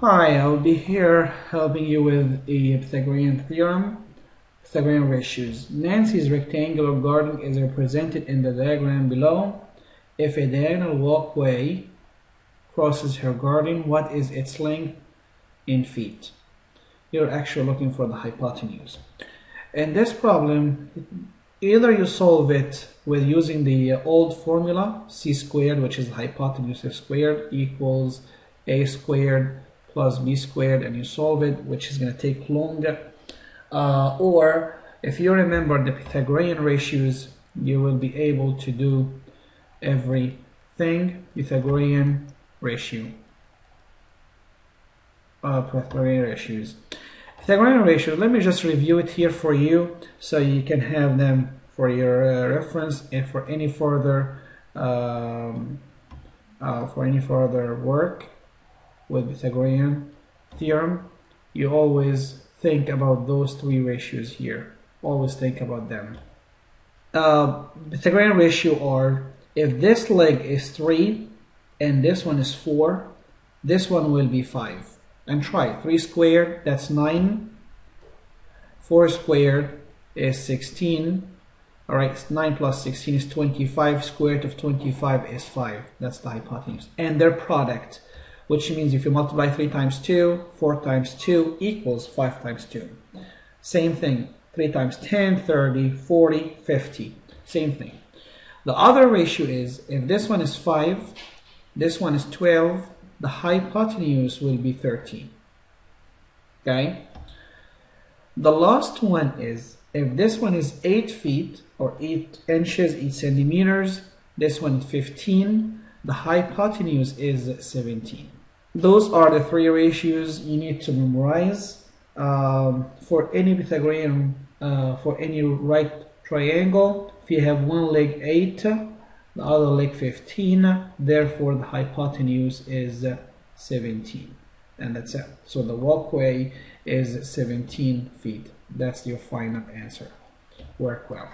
Hi, I'll be here helping you with the Pythagorean theorem, Pythagorean ratios. Nancy's rectangular garden is represented in the diagram below. If a diagonal walkway crosses her garden, what is its length in feet? You're actually looking for the hypotenuse. In this problem, either you solve it with using the old formula, c squared, which is hypotenuse squared, equals a squared plus b squared and you solve it which is going to take longer. Uh, or if you remember the Pythagorean ratios you will be able to do everything Pythagorean ratio. Uh, Pythagorean ratios. Pythagorean ratios let me just review it here for you so you can have them for your uh, reference and for any further um, uh, for any further work with Pythagorean theorem, you always think about those three ratios here. Always think about them. Uh, Pythagorean ratio are if this leg is 3 and this one is 4, this one will be 5. And try 3 squared, that's 9. 4 squared is 16. Alright, 9 plus 16 is 25. Square root of 25 is 5. That's the hypotenuse. And their product which means if you multiply 3 times 2, 4 times 2 equals 5 times 2. Same thing, 3 times 10, 30, 40, 50. Same thing. The other ratio is, if this one is 5, this one is 12, the hypotenuse will be 13. Okay? The last one is, if this one is 8 feet, or 8 inches, 8 centimeters, this one is 15, the hypotenuse is 17. Those are the three ratios you need to memorize um, for any Pythagorean, uh, for any right triangle. If you have one leg 8, the other leg 15, therefore the hypotenuse is 17. And that's it. So the walkway is 17 feet. That's your final answer. Work well.